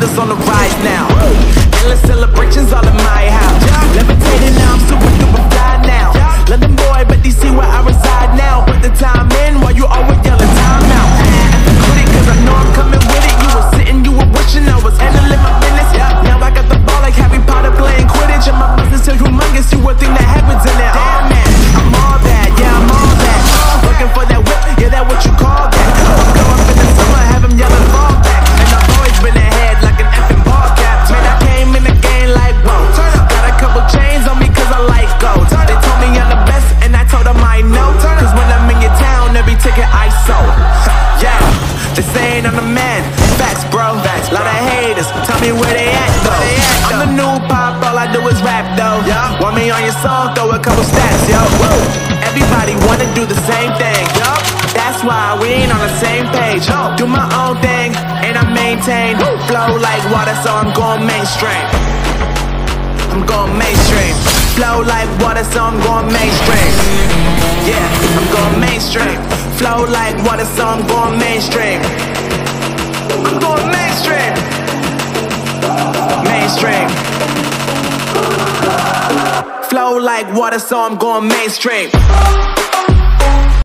brothers on the rise now. Endless celebrations all in my house. Levitating now. made, I'm the man. Facts, bro. Facts, Lot of haters, tell me where they at though. They at. I'm the new pop, all I do is rap though. Yeah. Want me on your song? Throw a couple stats, yo. Woo. Everybody wanna do the same thing, yo. That's why we ain't on the same page. Yo. Do my own thing, and I maintain. Woo. Flow like water, so I'm going mainstream. I'm going mainstream. Flow like water, so I'm going mainstream. Yeah, I'm going mainstream. Flow like water, so I'm going mainstream. I'm going mainstream. Mainstream. Flow like water, so I'm going mainstream.